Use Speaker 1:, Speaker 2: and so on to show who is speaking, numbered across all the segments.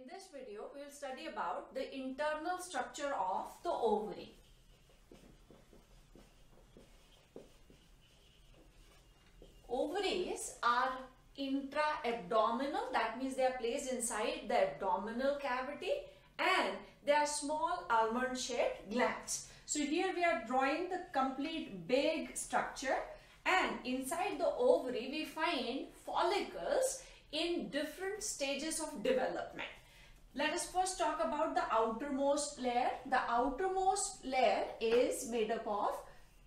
Speaker 1: In this video, we will study about the internal structure of the ovary. Ovaries are intra-abdominal, that means they are placed inside the abdominal cavity and they are small almond-shaped glands. So here we are drawing the complete big structure and inside the ovary we find follicles in different stages of development. Let us first talk about the outermost layer. The outermost layer is made up of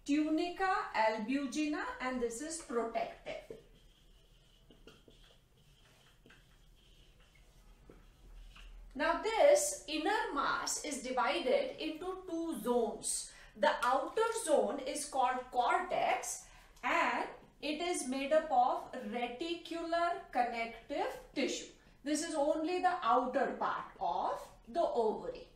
Speaker 1: tunica albuginea and this is protective. Now this inner mass is divided into two zones. The outer zone is called cortex and it is made up of reticular connective tissue. This is only the outer part of the ovary.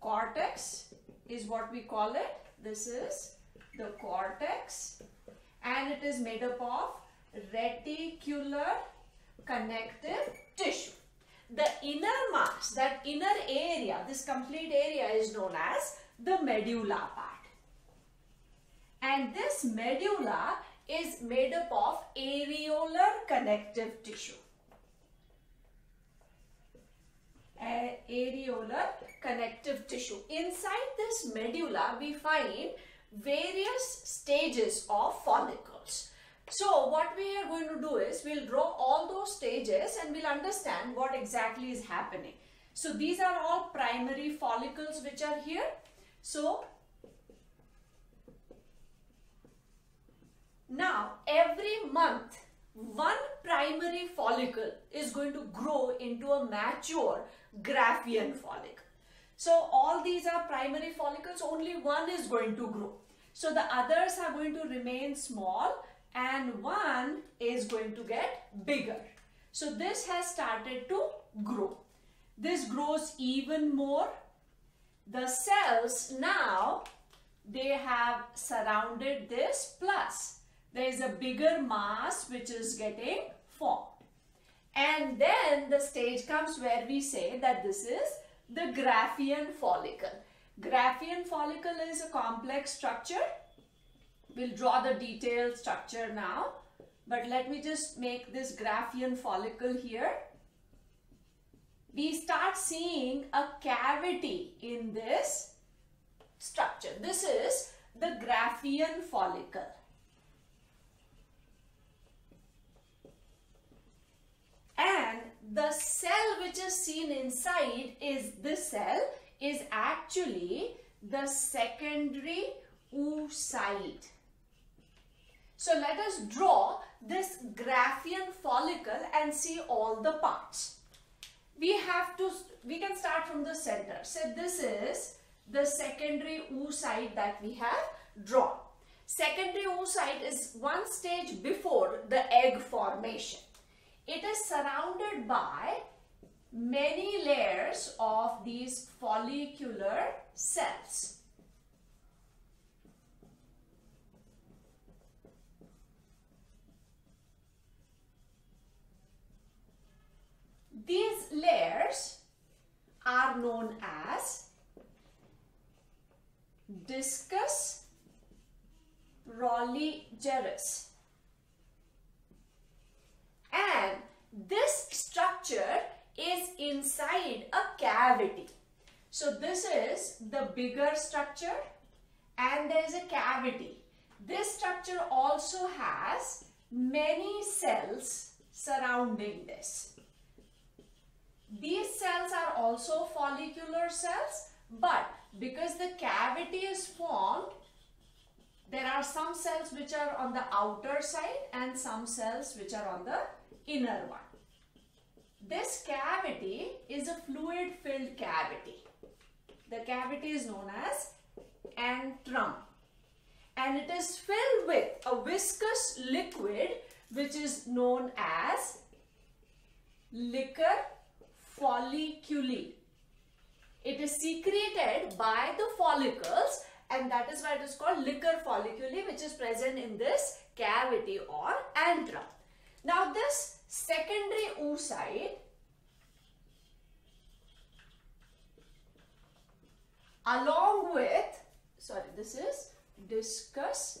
Speaker 1: Cortex is what we call it. This is the cortex and it is made up of reticular connective tissue. The inner mass, that inner area, this complete area is known as the medulla part. And this medulla is made up of areolar connective tissue. A areolar connective tissue. Inside this medulla, we find various stages of follicles. So what we are going to do is we'll draw all those stages and we'll understand what exactly is happening. So these are all primary follicles which are here. So now every month one primary follicle is going to grow into a mature Graafian follicle. So all these are primary follicles, only one is going to grow. So the others are going to remain small and one is going to get bigger. So this has started to grow. This grows even more. The cells now, they have surrounded this plus there is a bigger mass which is getting formed. And then the stage comes where we say that this is the Graafian follicle. Graafian follicle is a complex structure We'll draw the detailed structure now. But let me just make this Graafian follicle here. We start seeing a cavity in this structure. This is the Graafian follicle. And the cell which is seen inside is this cell is actually the secondary oocyte. So let us draw this Graafian follicle and see all the parts. We have to, we can start from the center. So this is the secondary oocyte that we have drawn. Secondary oocyte is one stage before the egg formation. It is surrounded by many layers of these follicular cells. These layers are known as discus proligerus. And this structure is inside a cavity. So this is the bigger structure and there is a cavity. This structure also has many cells surrounding this. These cells are also follicular cells but because the cavity is formed there are some cells which are on the outer side and some cells which are on the inner one. This cavity is a fluid filled cavity. The cavity is known as antrum and it is filled with a viscous liquid which is known as liquor folliculi. It is secreted by the follicles and that is why it is called liquor folliculi which is present in this cavity or antrum. Now this secondary oocyte along with, sorry, this is discus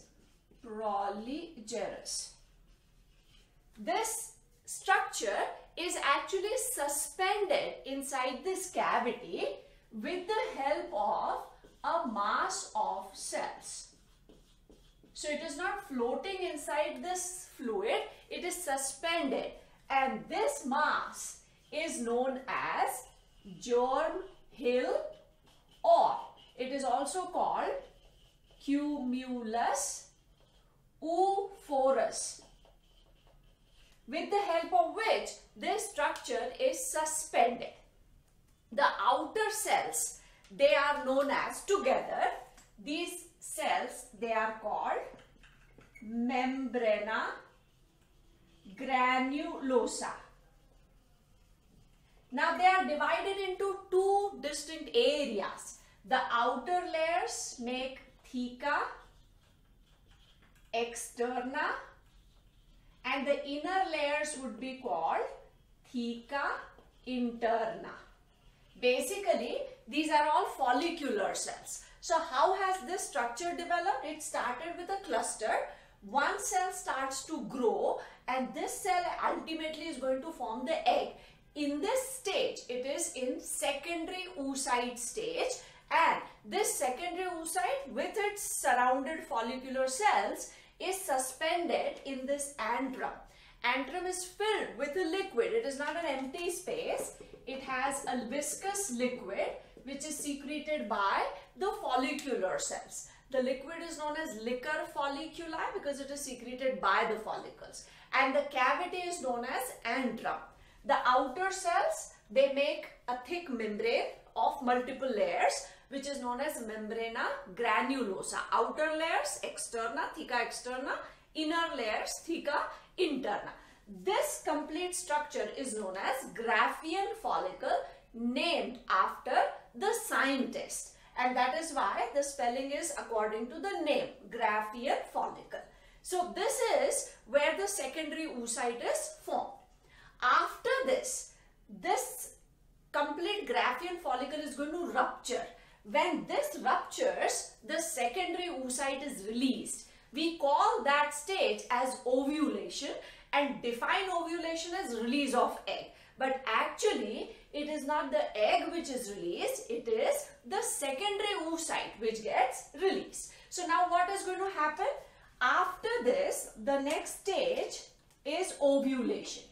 Speaker 1: proligerus. This structure is actually suspended inside this cavity with the help of a mass of cells. So it is not floating inside this fluid, it is suspended and this mass is known as germ hill or it is also called cumulus oophorus with the help of which this structure is suspended. The outer cells, they are known as together, these cells, they are called membrana granulosa. Now they are divided into two distinct areas. The outer layers make theca externa and the inner layers would be called theca interna. Basically, these are all follicular cells. So how has this structure developed? It started with a cluster. One cell starts to grow and this cell ultimately is going to form the egg. In this stage, it is in secondary oocyte stage and this secondary oocyte with its surrounded follicular cells is suspended in this antrum. Antrum is filled with a liquid. It is not an empty space. It has a viscous liquid which is secreted by the follicular cells. The liquid is known as liquor folliculi because it is secreted by the follicles. And the cavity is known as antrum. The outer cells, they make a thick membrane of multiple layers which is known as membrana granulosa. Outer layers externa, theca externa, inner layers theca interna. This complete structure is known as Graafian follicle named after the scientist and that is why the spelling is according to the name Graafian follicle. So this is where the secondary oocyte is formed. After this, this complete Graafian follicle is going to rupture when this ruptures, the secondary oocyte is released. We call that stage as ovulation and define ovulation as release of egg. But actually, it is not the egg which is released, it is the secondary oocyte which gets released. So now what is going to happen? After this, the next stage is ovulation.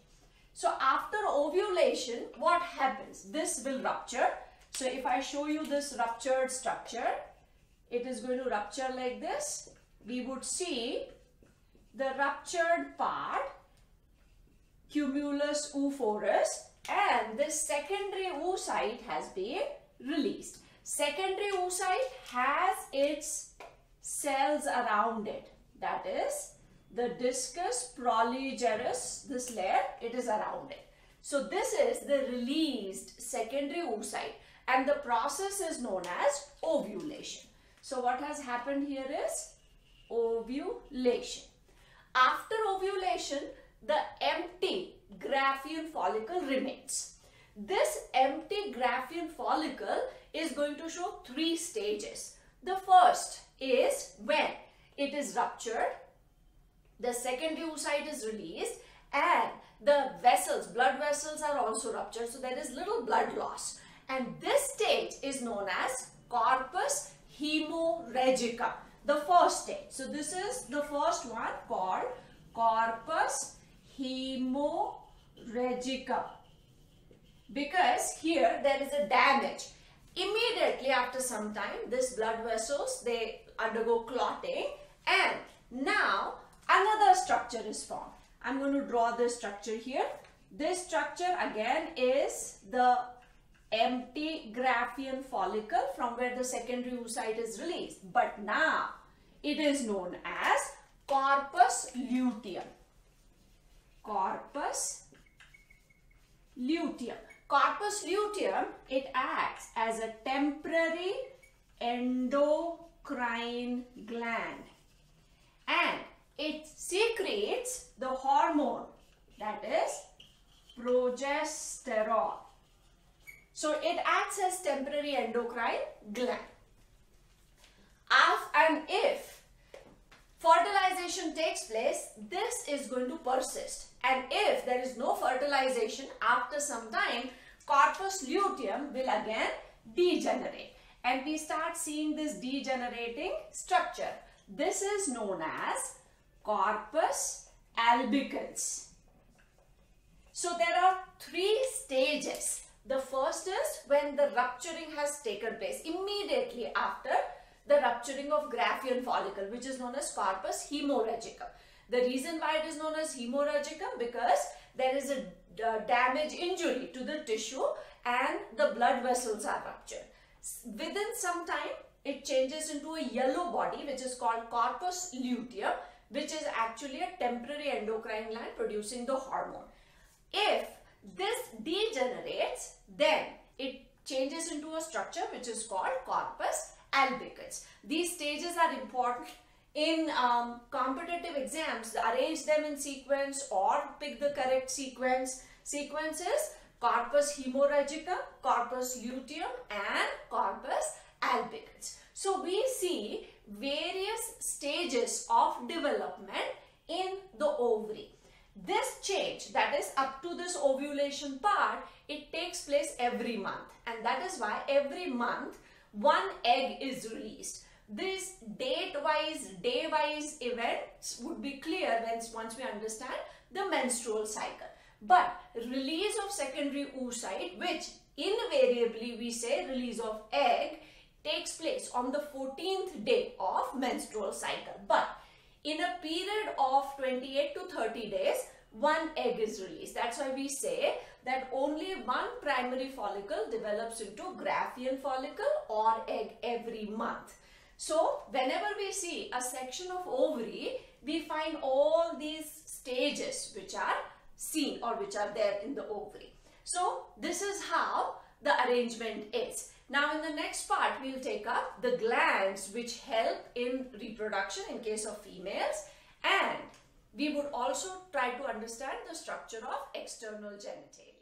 Speaker 1: So after ovulation, what happens? This will rupture so if I show you this ruptured structure, it is going to rupture like this. We would see the ruptured part, cumulus oophorus and this secondary oocyte has been released. Secondary oocyte has its cells around it. That is the discus proligerus, this layer, it is around it. So this is the released secondary oocyte and the process is known as ovulation. So what has happened here is ovulation. After ovulation, the empty Graafian follicle remains. This empty Graafian follicle is going to show three stages. The first is when it is ruptured, the secondary oocyte is released and the vessels, blood vessels are also ruptured. So there is little blood loss and this stage is known as corpus hemorrhagicum, the first stage. So this is the first one called corpus hemorrhagicum because here there is a damage. Immediately after some time, this blood vessels, they undergo clotting and now another structure is formed. I'm going to draw this structure here. This structure again is the empty Graafian follicle from where the secondary oocyte is released. But now it is known as corpus luteum. Corpus luteum. Corpus luteum, it acts as a temporary endocrine gland and it secretes the hormone that is progesterone. So it acts as temporary endocrine gland. If and if fertilization takes place, this is going to persist. And if there is no fertilization after some time, corpus luteum will again degenerate. And we start seeing this degenerating structure. This is known as corpus albicans. So there are three stages. The first is when the rupturing has taken place immediately after the rupturing of Graafian follicle which is known as corpus hemorrhagicum. The reason why it is known as hemorrhagicum because there is a uh, damage injury to the tissue and the blood vessels are ruptured. Within some time it changes into a yellow body which is called corpus luteum which is actually a temporary endocrine gland producing the hormone. If this degenerates then it changes into a structure which is called corpus albicans. These stages are important in um, competitive exams. Arrange them in sequence or pick the correct sequence. Sequences corpus hemorrhagicum, corpus luteum and corpus albicans. So we see various stages of development in the ovary. This change that is up to this ovulation part, it takes place every month and that is why every month one egg is released. This date-wise, day-wise events would be clear once, once we understand the menstrual cycle. But release of secondary oocyte, which invariably we say release of egg, takes place on the 14th day of menstrual cycle. But in a period of 28 to 30 days, one egg is released. That's why we say that only one primary follicle develops into Graafian follicle or egg every month. So whenever we see a section of ovary, we find all these stages which are seen or which are there in the ovary. So this is how the arrangement is. Now in the next part, we'll take up the glands which help in reproduction in case of females and we would also try to understand the structure of external genitalia.